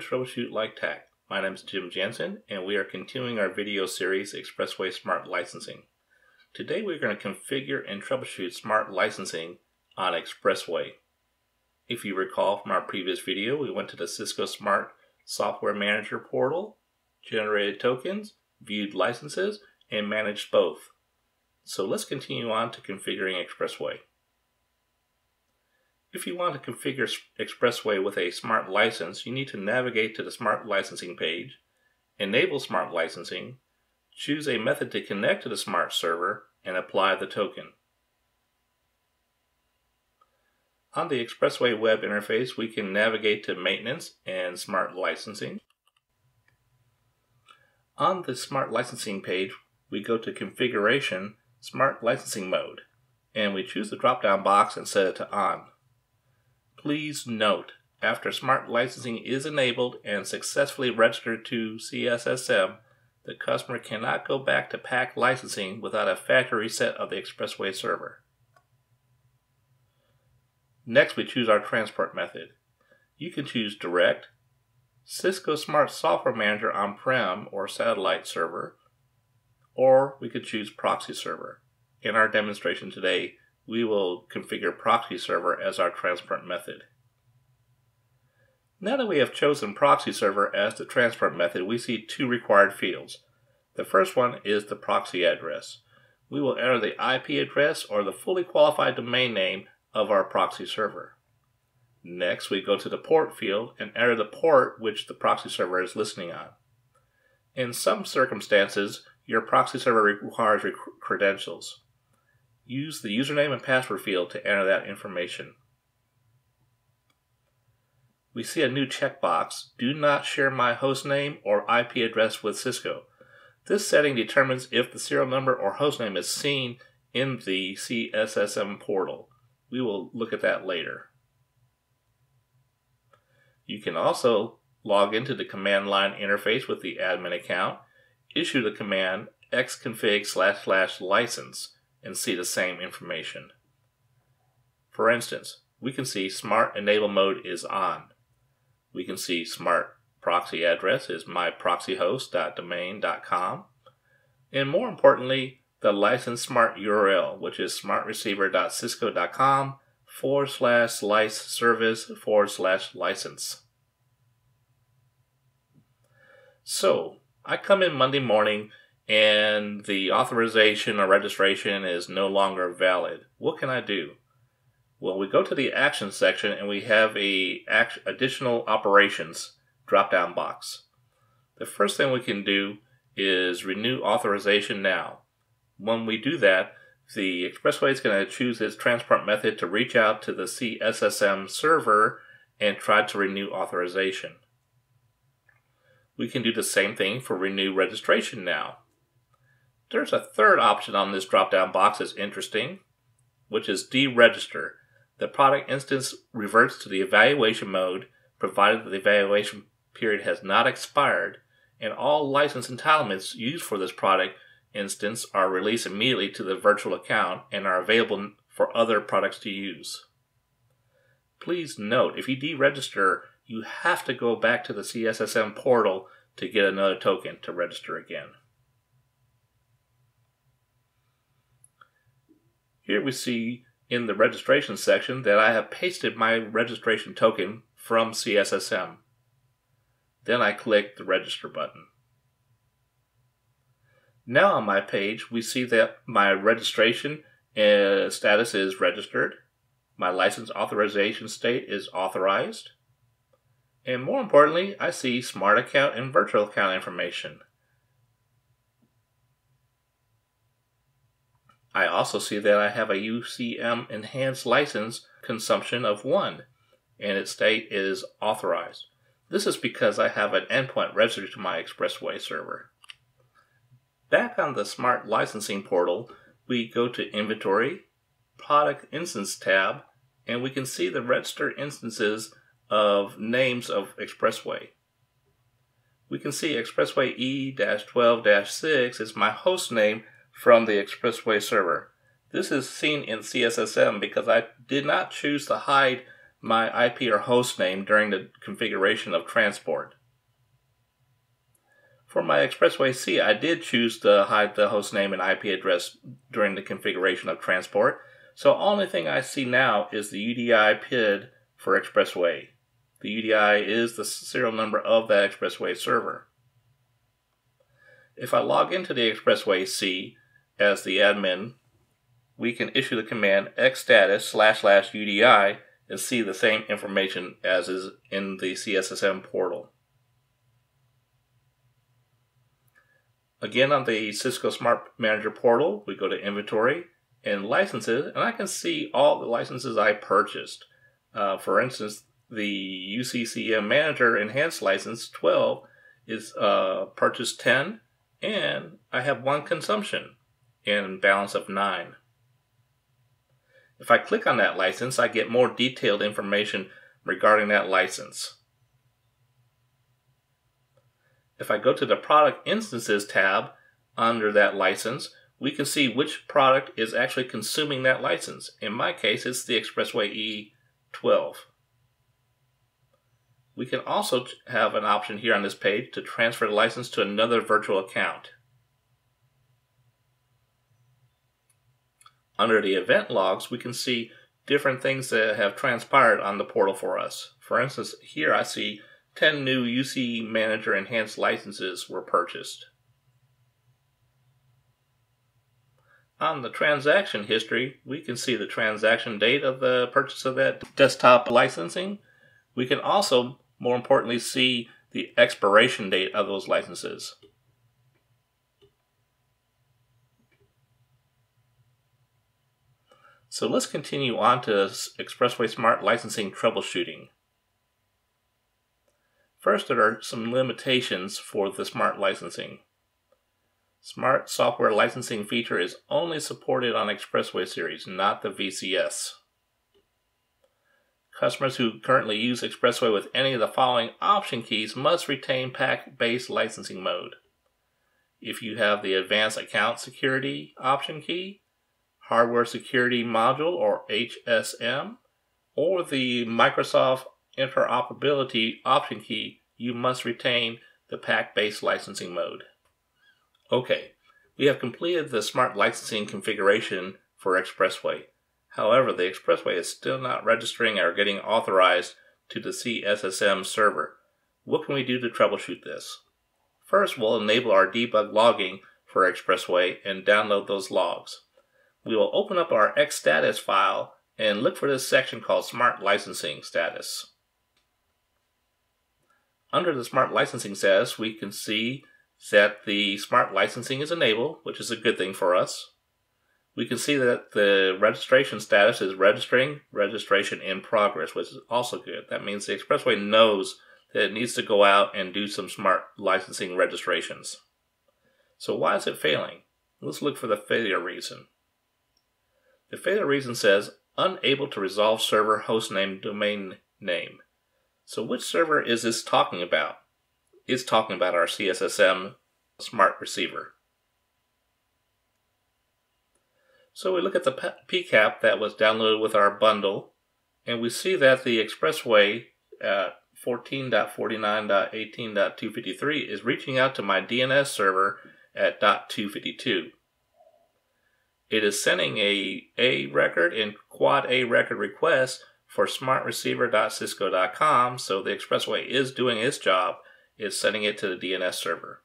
Troubleshoot Like TAC. My name is Jim Jensen, and we are continuing our video series Expressway Smart Licensing. Today we're going to configure and troubleshoot smart licensing on Expressway. If you recall from our previous video, we went to the Cisco Smart Software Manager portal, generated tokens, viewed licenses, and managed both. So let's continue on to configuring Expressway. If you want to configure Expressway with a smart license, you need to navigate to the Smart Licensing page, enable Smart Licensing, choose a method to connect to the Smart server, and apply the token. On the Expressway web interface, we can navigate to Maintenance and Smart Licensing. On the Smart Licensing page, we go to Configuration, Smart Licensing Mode, and we choose the drop-down box and set it to On. Please note, after smart licensing is enabled and successfully registered to CSSM, the customer cannot go back to PAK licensing without a factory reset of the Expressway server. Next, we choose our transport method. You can choose Direct, Cisco Smart Software Manager on-prem or satellite server, or we could choose Proxy Server. In our demonstration today, we will configure proxy server as our transport method. Now that we have chosen proxy server as the transport method, we see two required fields. The first one is the proxy address. We will enter the IP address or the fully qualified domain name of our proxy server. Next, we go to the port field and enter the port which the proxy server is listening on. In some circumstances, your proxy server requires credentials use the username and password field to enter that information. We see a new checkbox, do not share my hostname or IP address with Cisco. This setting determines if the serial number or hostname is seen in the CSSM portal. We will look at that later. You can also log into the command line interface with the admin account, issue the command xconfig slash slash license and see the same information. For instance, we can see Smart Enable Mode is on. We can see Smart Proxy address is myproxyhost.domain.com. And more importantly, the license smart URL, which is smartreceiver.cisco.com forward slash licservice forward slash license. So, I come in Monday morning and the authorization or registration is no longer valid. What can I do? Well, we go to the action section and we have a additional operations drop down box. The first thing we can do is renew authorization now. When we do that, the Expressway is going to choose its transport method to reach out to the CSSM server and try to renew authorization. We can do the same thing for renew registration now. There's a third option on this drop-down box that's interesting, which is deregister. The product instance reverts to the evaluation mode provided that the evaluation period has not expired and all license entitlements used for this product instance are released immediately to the virtual account and are available for other products to use. Please note, if you deregister, you have to go back to the CSSM portal to get another token to register again. Here we see in the registration section that I have pasted my registration token from CSSM. Then I click the register button. Now on my page, we see that my registration uh, status is registered, my license authorization state is authorized, and more importantly, I see smart account and virtual account information. I also see that I have a UCM enhanced license consumption of 1 and its state is authorized. This is because I have an endpoint registered to my Expressway server. Back on the Smart Licensing portal, we go to Inventory, Product Instance tab, and we can see the registered instances of names of Expressway. We can see Expressway E-12-6 is my host name from the Expressway server. This is seen in CSSM because I did not choose to hide my IP or host name during the configuration of transport. For my Expressway C, I did choose to hide the host name and IP address during the configuration of transport, so only thing I see now is the UDI PID for Expressway. The UDI is the serial number of that Expressway server. If I log into the Expressway C as the admin, we can issue the command xstatus slash slash UDI and see the same information as is in the CSSM portal. Again, on the Cisco Smart Manager portal, we go to Inventory and Licenses, and I can see all the licenses I purchased. Uh, for instance, the UCCM Manager Enhanced License 12 is uh, purchased 10, and I have one consumption and balance of 9. If I click on that license, I get more detailed information regarding that license. If I go to the Product Instances tab under that license, we can see which product is actually consuming that license. In my case, it's the Expressway E12. We can also have an option here on this page to transfer the license to another virtual account. Under the event logs, we can see different things that have transpired on the portal for us. For instance, here I see 10 new UC Manager enhanced licenses were purchased. On the transaction history, we can see the transaction date of the purchase of that desktop licensing. We can also, more importantly, see the expiration date of those licenses. So let's continue on to Expressway Smart licensing troubleshooting. First, there are some limitations for the smart licensing. Smart software licensing feature is only supported on Expressway series, not the VCS. Customers who currently use Expressway with any of the following option keys must retain PAK-based licensing mode. If you have the Advanced Account Security option key, Hardware Security Module or HSM, or the Microsoft interoperability option key, you must retain the PAK-based licensing mode. Okay, we have completed the smart licensing configuration for Expressway. However, the Expressway is still not registering or getting authorized to the CSSM server. What can we do to troubleshoot this? First, we'll enable our debug logging for Expressway and download those logs. We will open up our xstatus file and look for this section called Smart Licensing Status. Under the Smart Licensing status, we can see that the Smart Licensing is enabled, which is a good thing for us. We can see that the registration status is registering, registration in progress, which is also good. That means the Expressway knows that it needs to go out and do some smart licensing registrations. So why is it failing? Let's look for the failure reason. The failure reason says unable to resolve server hostname domain name. So which server is this talking about? It's talking about our CSSM smart receiver. So we look at the PCAP that was downloaded with our bundle, and we see that the Expressway uh, at 14.49.18.253 is reaching out to my DNS server at .252. It is sending a A record and quad A record request for smartreceiver.cisco.com, so the Expressway is doing its job, is sending it to the DNS server.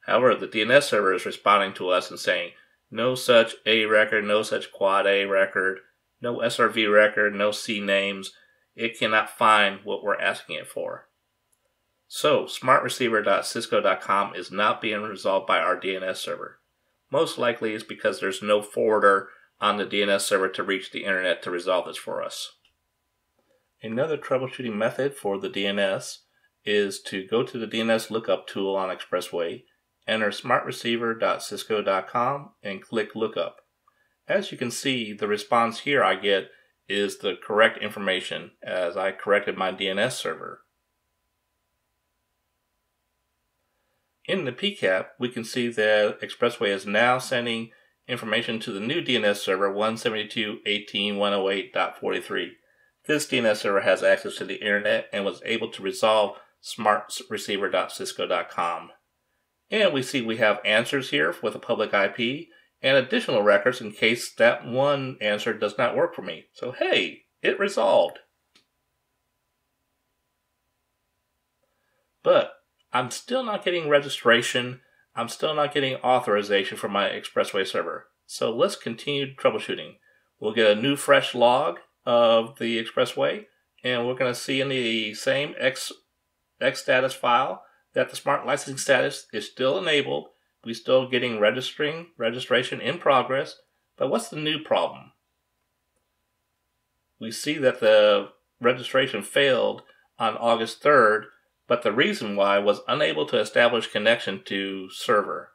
However, the DNS server is responding to us and saying, no such A record, no such quad A record, no SRV record, no C names. It cannot find what we're asking it for. So, smartreceiver.cisco.com is not being resolved by our DNS server. Most likely is because there's no forwarder on the DNS server to reach the internet to resolve this for us. Another troubleshooting method for the DNS is to go to the DNS lookup tool on Expressway, enter smartreceiver.cisco.com, and click lookup. As you can see, the response here I get is the correct information as I corrected my DNS server. In the PCAP, we can see that Expressway is now sending information to the new DNS server 172.18.108.43. This DNS server has access to the internet and was able to resolve smartreceiver.cisco.com. And we see we have answers here with a public IP and additional records in case that one answer does not work for me. So hey, it resolved. But I'm still not getting registration. I'm still not getting authorization for my Expressway server. So let's continue troubleshooting. We'll get a new fresh log of the Expressway and we're going to see in the same X, X status file that the smart licensing status is still enabled. We're still getting registering registration in progress. But what's the new problem? We see that the registration failed on August 3rd, but the reason why was unable to establish connection to server.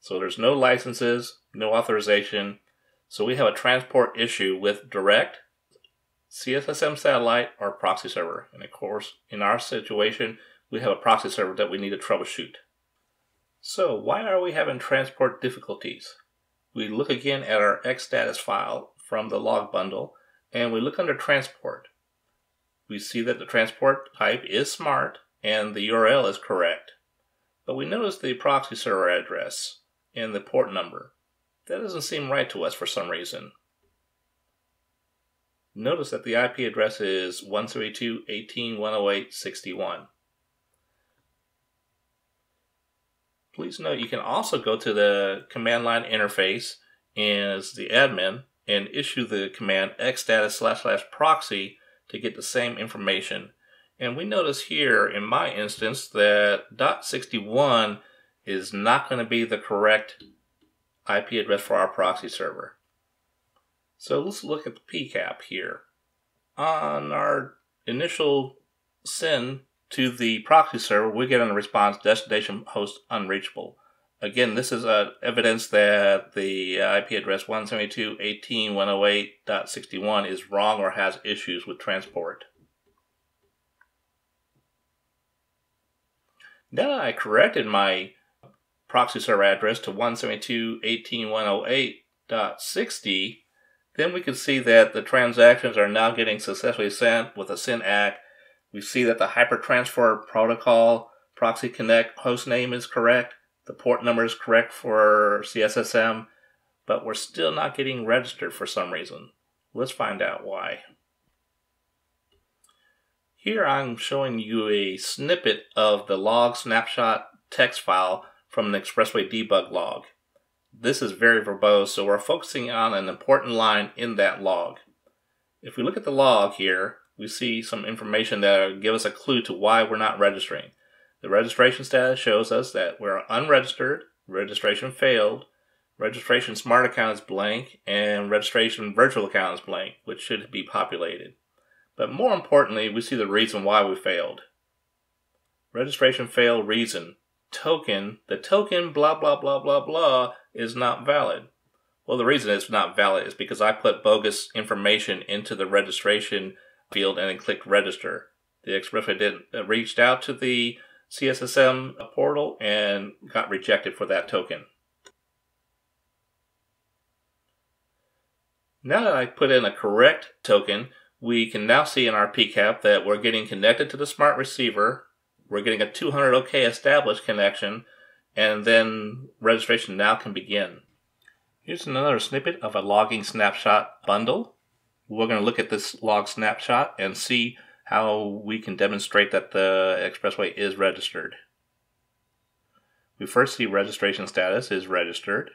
So there's no licenses, no authorization. So we have a transport issue with direct CSSM satellite or proxy server. And of course, in our situation, we have a proxy server that we need to troubleshoot. So why are we having transport difficulties? We look again at our Xstatus file from the log bundle and we look under transport. We see that the transport type is smart and the URL is correct. But we notice the proxy server address and the port number. That doesn't seem right to us for some reason. Notice that the IP address is 172.18.108.61. Please note you can also go to the command line interface as the admin and issue the command xstatus slash slash proxy to get the same information. And we notice here in my instance that dot 61 is not going to be the correct IP address for our proxy server. So let's look at the PCAP here. On our initial send to the proxy server, we get a response destination host unreachable. Again, this is uh, evidence that the IP address 172.18.108.61 is wrong or has issues with transport. Now that I corrected my proxy server address to 172.18.108.60, then we can see that the transactions are now getting successfully sent with a SYN ACK we see that the hypertransfer protocol proxy connect host name is correct. The port number is correct for CSSM, but we're still not getting registered for some reason. Let's find out why. Here I'm showing you a snippet of the log snapshot text file from the Expressway debug log. This is very verbose, so we're focusing on an important line in that log. If we look at the log here, we see some information that give us a clue to why we're not registering. The registration status shows us that we're unregistered, registration failed, registration smart account is blank, and registration virtual account is blank, which should be populated. But more importantly, we see the reason why we failed. Registration fail reason. Token, the token blah blah blah blah blah is not valid. Well, the reason it's not valid is because I put bogus information into the registration field and then clicked register. The Expressway did uh, reached out to the CSSM portal and got rejected for that token. Now that I put in a correct token, we can now see in our PCAP that we're getting connected to the smart receiver. We're getting a 200 OK established connection, and then registration now can begin. Here's another snippet of a logging snapshot bundle. We're going to look at this log snapshot and see how we can demonstrate that the expressway is registered. We first see registration status is registered.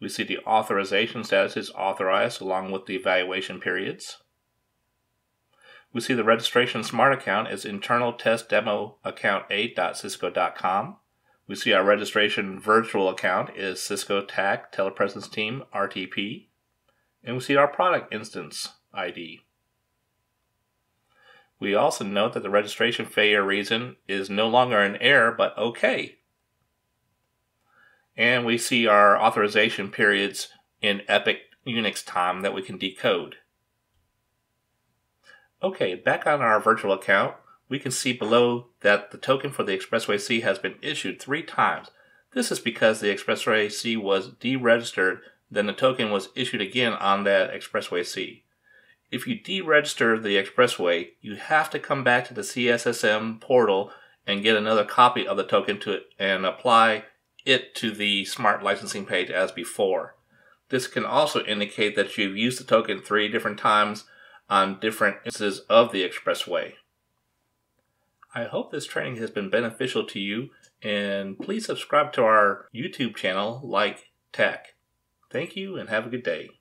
We see the authorization status is authorized along with the evaluation periods. We see the registration smart account is internal test demo account 8.cisco.com. We see our registration virtual account is Cisco TAC Telepresence Team RTP and we see our product instance ID. We also note that the registration failure reason is no longer an error but OK. And we see our authorization periods in Epoch Unix time that we can decode. Okay, back on our virtual account, we can see below that the token for the Expressway C has been issued three times. This is because the Expressway C was deregistered then the token was issued again on that Expressway C. If you deregister the expressway, you have to come back to the CSSM portal and get another copy of the token to it and apply it to the smart licensing page as before. This can also indicate that you've used the token three different times on different instances of the expressway. I hope this training has been beneficial to you and please subscribe to our YouTube channel like TAC. Thank you and have a good day.